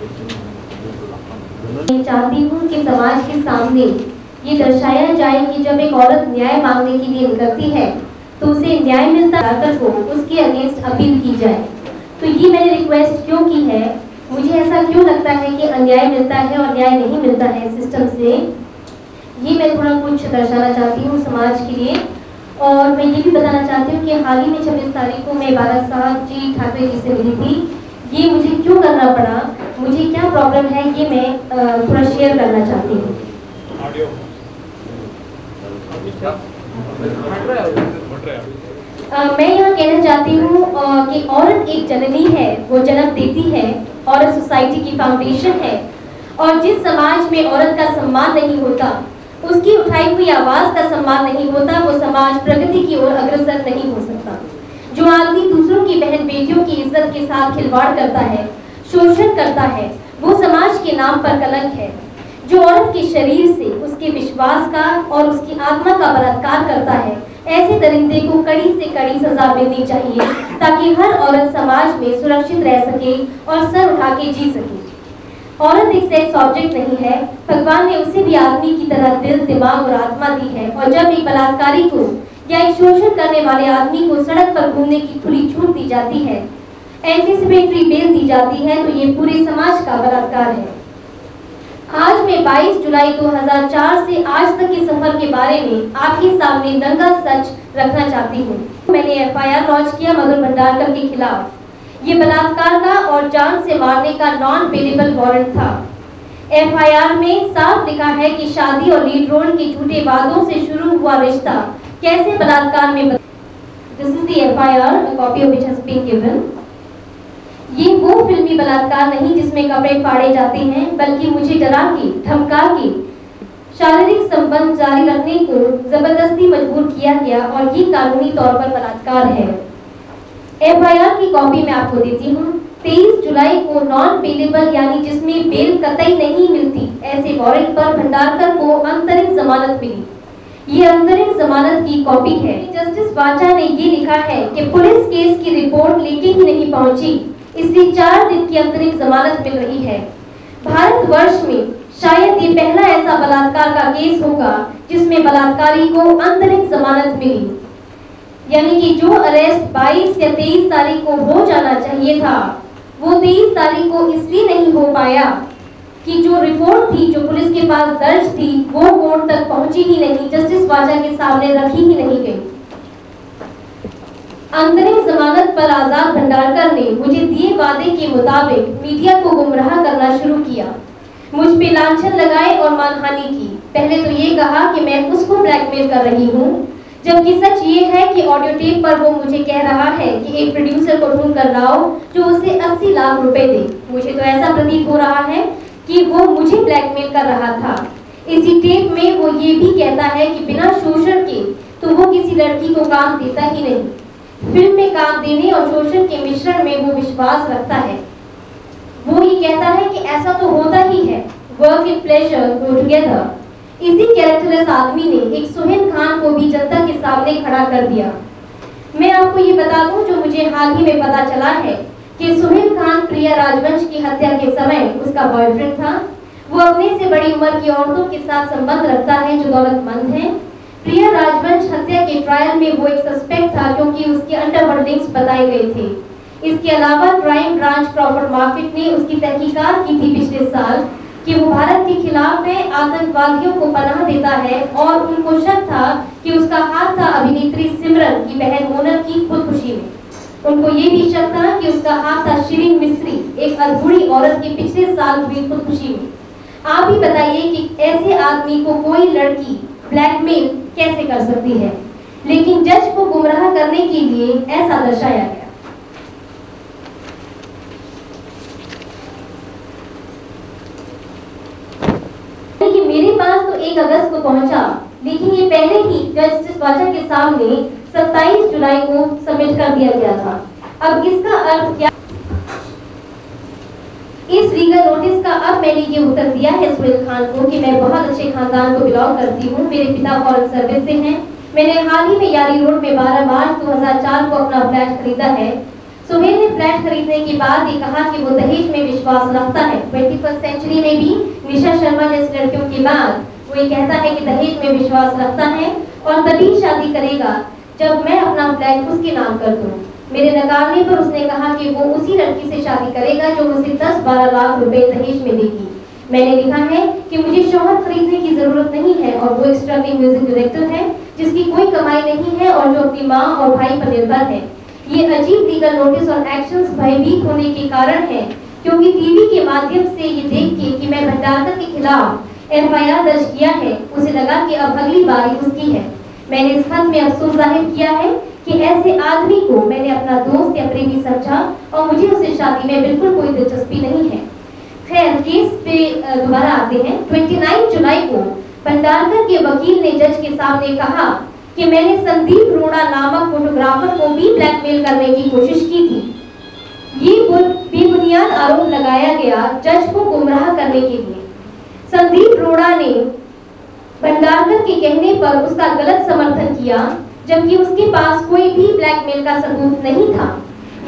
मैं चाहती हूँ कि समाज के सामने ये दर्शाया जाए कि जब एक औरत न्याय मांगने के लिए निकलती है तो उसे न्याय मिलता जाकर को उसके अगेंस्ट अपील की जाए। तो ये मैंने रिक्वेस्ट क्यों की है? मुझे ऐसा क्यों लगता है कि अन्याय मिलता है और न्याय नहीं मिलता है सिस्टम से? ये मैं थोड़ा कुछ दर्शाना चाहती हूँ समाज के लिए। और मैं ये भी बताना चाहती हूँ कि हाल ही में छब्बीस तारीख को मैं बाला साहब जी ठाकरे जी से मिली थी। ये मुझे क्यों करना पड़ा? मुझे क्या प्रॉब्लम है ये मैं थोड़ा शेयर करना चाहती हूँ। मैं यहाँ कहना चाहती हूँ कि औरत एक जननी है वो जन्म देती है औरत सोसाइटी की फाउंडेशन है। और जिस समाज में औरत का सम्मान नहीं होता उसकी उठाई हुई आवाज़ का सम्मान नहीं होता वो समाज प्रगति की ओर अग्रसर नहीं हो सकता। जो आदमी दूसरों की बहन बेटियों की इज़्ज़त के साथ खिलवाड़ करता है शोषण करता है, वो समाज के नाम पर कलंक है, जो औरत के शरीर से उसके विश्वास का और उसकी आत्मा का बलात्कार करता है, ऐसे दरिंदे को कड़ी से कड़ी सजा मिलनी चाहिए, ताकि हर औरत समाज में सुरक्षित रह सके और सर उठा के जी सके। औरत एक सेक्स ऑब्जेक्ट नहीं है, भगवान ने उसे भी आदमी की तरह दिल, दिमाग और आत्मा दी है, और जब एक बलात्कारी को या एक शोषण करने वाले आदमी को सड़क पर घूमने की खुली छूट दी जाती है एंटीसिपेटरी बेल दी जाती है तो ये पूरे समाज का बलात्कार है। आज मैं 22 जुलाई 2004 से आज तक के सफ़र के बारे में आपके सामने नंगा सच रखना चाहती हूँ। मैंने एफआईआर लॉन्च किया मधुर भंडारकर के खिलाफ। ये बलात्कार का और जान से मारने का नॉन पेलेबल वारंट था एफआईआर में साफ़ लिखा है कि शादी और लीड रोल के झूठे वादों से शुरू हुआ रिश्ता कैसे बलात्कार में this is the FIR copy of which has been given ये वो फिल्मी बलात्कार नहीं जिसमें कपड़े फाड़े जाते हैं, बल्कि मुझे डरा के, धमका के शारीरिक संबंध जारी रखने को ज़बरदस्ती मजबूर किया गया और ये कानूनी तौर पर बलात्कार है। एफआईआर की कॉपी मैं आपको देती हूँ। 23 जुलाई को नॉन पेलेबल यानी जिसमें बेल कतई नहीं मिलती, ऐसे वारंट पर भंडारकर को अंतरिम जमानत मिली। ये अंतरिम जमानत की कॉपी है। जस्टिस बाचा ने ये लिखा है कि पुलिस केस की रिपोर्ट लेके ही नहीं पहुँची। इसलिए चार दिन की अंतरिम जमानत मिल रही है। भारतवर्ष में शायद ये पहला ऐसा बलात्कार का केस होगा जिसमें बलात्कारी को अंतरिम जमानत मिली। यानी कि जो अरेस्ट 22 या 23 तारीख को हो जाना चाहिए था, वो 23 तारीख को इसलिए नहीं हो पाया कि जो रिपोर्ट थी, जो पुलिस के पास दर्ज थी, वो कोर्ट तक पहुँची ही नहीं, जस्टिस वाजा के सामने रखी ही नहीं गई। अंतरिम जमानत पर आज़ाद भंडारकर ने मुझे दिए वादे के मुताबिक मीडिया को गुमराह करना शुरू किया। मुझ पे लांछन लगाए और मानहानि की। पहले तो ये कहा कि मैं उसको ब्लैकमेल कर रही हूँ, जबकि सच ये है कि ऑडियो टेप पर वो मुझे कह रहा है कि एक प्रोड्यूसर को ढूंढ कर लाओ जो उसे 80 लाख रुपए दे। मुझे तो ऐसा प्रतीत हो रहा है कि वो मुझे ब्लैकमेल कर रहा था। इसी टेप में वो ये भी कहता है कि बिना शोषण के तो वो किसी लड़की को काम देता ही नहीं। फ़िल्म में काम देने और शोषण के मिश्रण में वो विश्वास रखता है। वो ये कहता है कि ऐसा तो होता ही है। Work in pleasure go together इसी कैरेक्टरलेस आदमी ने एक सुहेल खान को भी जनता के सामने खड़ा कर दिया। मैं आपको ये बता दूँ, जो मुझे हाल ही में पता चला है कि सुहेल खान प्रिया राजवंश की हत्या के समय उसका बॉयफ्रेंड था। वो अपने से बड़ी उम्र की औरतों के साथ संबंध रखता है, जो दौलतमंद है। प्रिया राजवंश हत्या के ट्रायल में वो एक सस्पेक्ट था क्योंकि उसके अंडरवर्डिंग्स बताए गए थे। इसके अलावा क्राइम ब्रांच क्रॉफर्ड मार्केट ने उसकी तहकीकात की थी पिछले साल कि वो भारत के खिलाफ है, आतंकवादियों को पनाह देता है और उनको शक था कि उसका हाथ था अभिनेत्री सिमरन की बहन मोनल की खुदकुशी में। उनको ये भी शक था कि उसका हाथ था शिरीन मिस्त्री, एक अधूरी औरत की पिछले साल हुई खुदकुशी में। आप ही बताइए कि ऐसे आदमी को कोई लड़की ब्लैकमेल कैसे कर सकती है? लेकिन जज को गुमराह करने के लिए ऐसा दर्शाया गया। मेरे पास तो एक अगस्त को पहुँचा, लेकिन ये पहले ही जस्टिस वाचा के सामने 27 जुलाई को सबमिट कर दिया गया था। अब इसका अर्थ क्या इस लीगल नोटिस का अब मैंने ये उत्तर दिया है सुहेल खान को कि मैं बहुत अच्छे खानदान को बिलोंग करती हूँ। मेरे पिता फॉरेन सर्विस से हैं। मैंने हाल ही में यारी रोड में 12 मार्च 2004 को अपना फ्लैट खरीदा है। सुहेल ने फ्लैट खरीदने के बाद ये कहा कि वो दहेज में विश्वास रखता है। ट्वेंटी सेंचुरी में भी निशा शर्मा जैसी लड़कियों के बाद वो ये कहता है कि दहेज में विश्वास रखता है और तभी शादी करेगा जब मैं अपना फ्लैट उसके नाम कर दूँ। मेरे नकारने पर उसने कहा कि वो उसी लड़की से शादी करेगा जो मुझे 10-12 लाख रुपए दहेज में देगी। मैंने लिखा है कि मुझे शोहर खरीदने की ज़रूरत नहीं है और वो एक्स्ट्रा म्यूज़िक डायरेक्टर है, जिसकी कोई कमाई नहीं है और जो अपनी माँ और भाई पर निर्भर है। ये अजीब लीगल नोटिस और एक्शंस भयभीत होने के कारण है, क्योंकि टीवी के माध्यम से ये देख के कि मैं भंडारकर के खिलाफ एफआईआर दर्ज किया है, उसे लगा कि अब अगली बारी उसकी है। मैंने इस खत में अफसोस ज़ाहिर किया है कि ऐसे आदमी को मैंने अपना दोस्त या प्रेमी समझा और मुझे उसे शादी में बिल्कुल कोई दिलचस्पी नहीं है। खैर, केस पे दोबारा आते हैं। 29 जुलाई को भंडारकर के वकील ने जज के सामने कहा कि मैंने संदीप रोड़ा नामक फोटोग्राफर को भी ब्लैकमेल करने की कोशिश की थी। ये बेबुनियाद आरोप लगाया गया जज को गुमराह करने के लिए। संदीप रोड़ा ने भंडारकर के कहने पर उसका गलत समर्थन किया जबकि उसके पास कोई भी ब्लैकमेल का सबूत नहीं था।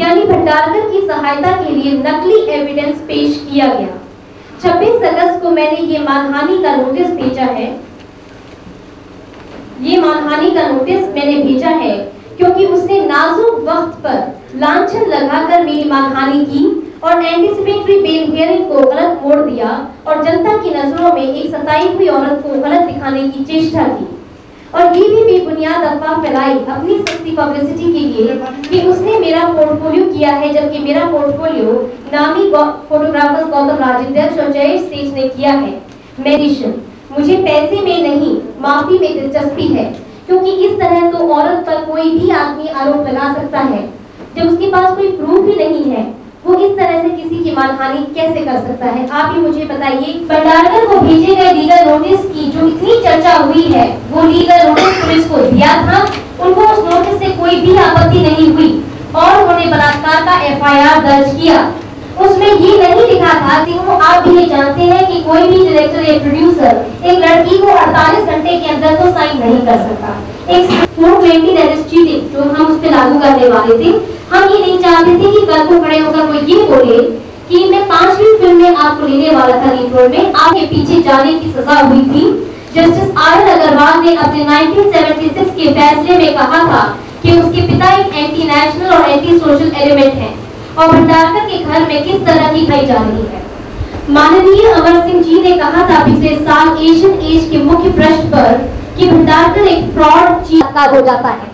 यानी भंडारकर की सहायता के लिए नकली एविडेंस पेश किया गया। 26 अगस्त को मैंने ये मानहानि का नोटिस भेजा है। ये मानहानि का नोटिस मैंने भेजा है क्योंकि उसने नाजुक वक्त पर लांछन लगाकर मेरी मानहानि की और एंटीसिपेटरी बेल हियरिंग को गलत मोड़ दिया और जनता की नज़रों में एक सताई हुई औरत को गलत दिखाने की चेष्टा की। और ये भी बेबुनियाद अफवाह फैलाई, अपनी सस्ती पब्लिसिटी के लिए कि उसने मेरा पोर्टफोलियो किया है, जबकि मेरा पोर्टफोलियो नामी फोटोग्राफर्स गौतम राजेंद्र और जयेश सेठ ने किया है। मेडिशन मुझे पैसे में नहीं, माफ़ी में दिलचस्पी है, क्योंकि इस तरह तो औरत पर कोई भी आदमी आरोप लगा सकता है। जब उसके पास कोई प्रूफ ही नहीं है वो इस तरह से किसी की मानहानि कैसे कर सकता है? आप ही मुझे बताइए भंडारकर को भेजे गए लीगल नोटिस की जो इतनी चर्चा हुई है, वो लीगल नोटिस पुलिस को दिया था? उनको उस नोटिस से कोई भी आपत्ति नहीं हुई और उन्होंने बलात्कार का एफआईआर दर्ज किया। उसमें ये नहीं लिखा था कि वो, आप भी ये जानते हैं कि कोई भी डायरेक्टर या प्रोड्यूसर एक लड़की को 48 घंटे के अंदर तो साइन नहीं कर सकता। एक 420 चीटिंग जो हम उस पर लागू करने वाले थे हम ये नहीं चाहते थे कि कल को खड़े होकर वो ये बोले कि मैं पांचवी फ़िल्म में आपको लेने वाला था लीड रोल में। आपके पीछे जाने की सजा हुई थी। जस्टिस आर अग्रवाल ने अपने 1976 के फैसले में कहा था कि उसके पिता एक एंटी नेशनल और एंटी सोशल एलिमेंट हैं और भंडारकर के घर में किस तरह की खाई जा रही है। माननीय अमर सिंह जी ने कहा था पिछले साल एशियन एज के मुख्य प्रश्न पर कि भंडारकर एक फ्रॉड चीज़ हो जाता है।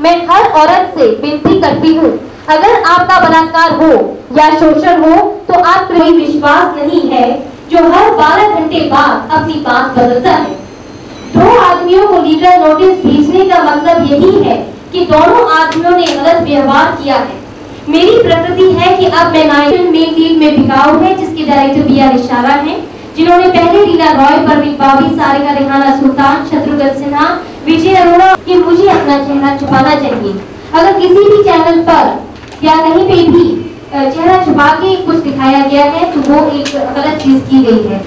मैं हर औरत से विनती करती हूँ, अगर आपका बलात्कार हो या शोषण हो तो आप कोई विश्वास नहीं है, जो हर 12 घंटे बाद अपनी बात बदलता है। दो आदमियों को लीगल नोटिस भेजने का मतलब यही है कि दोनों आदमियों ने गलत व्यवहार किया है। मेरी प्रकृति है कि अब मैं नाइटन मेन लीड में बिकाऊ है, जिसके डायरेक्टर बी आर इशारा है। जिन्होंने पहले रीना रॉय पर बाबी सारिका रेहाना सुल्तान, शत्रुघ्न सिन्हा, विजय अरोड़ा कि मुझे अपना चेहरा छुपाना चाहिए। अगर किसी भी चैनल पर या कहीं पे भी चेहरा छुपा के कुछ दिखाया गया है तो वो एक गलत चीज़ की गई है।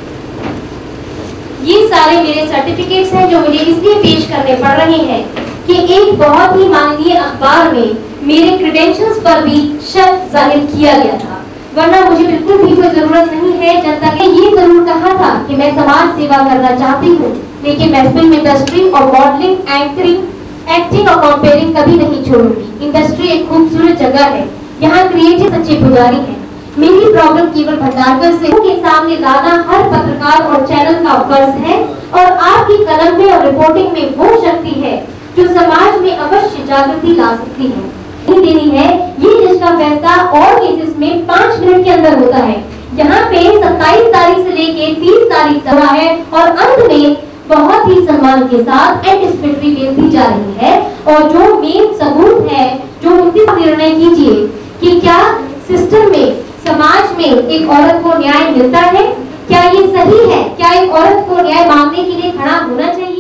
ये सारे मेरे सर्टिफिकेट्स हैं जो मुझे इसलिए पेश करने पड़ रहे हैं कि एक बहुत ही माननीय अखबार में मेरे क्रेडेंशियल्स पर भी शक ज़ाहिर किया गया था। वरना मुझे बिल्कुल भी कोई ज़रूरत नहीं है। जनता के ये ज़रूर कहा था कि मैं समाज सेवा करना चाहती हूँ, लेकिन मैं फ़िल्म इंडस्ट्री और मॉडलिंग एंकरिंग एक्टिंग और कॉम्पेयरिंग कभी नहीं छोड़ूँगी। इंडस्ट्री एक खूबसूरत जगह है। यहाँ क्रिएटिव सच्चे पुजारी है। मेरी प्रॉब्लम केवल भंडारकर से के सामने लाना हर पत्रकार और चैनल का फ़र्ज़ है, और आपकी कलम में और रिपोर्टिंग में वो शक्ति है जो समाज में अवश्य जागृति ला सकती है। देनी है। ये जिसका फैसला और केसेस में पाँच मिनट के अंदर होता है। यहाँ पे 27 तारीख से लेके 30 तारीख तक है और अंत में बहुत ही सम्मान के साथ एंटिसिपेटरी बेल दी जा रही है। और जो मेन सबूत है, जो उनकी निर्णय कीजिए कि क्या सिस्टम में, समाज में एक औरत को न्याय मिलता है? क्या ये सही है? क्या एक औरत को न्याय मांगने के लिए खड़ा होना चाहिए?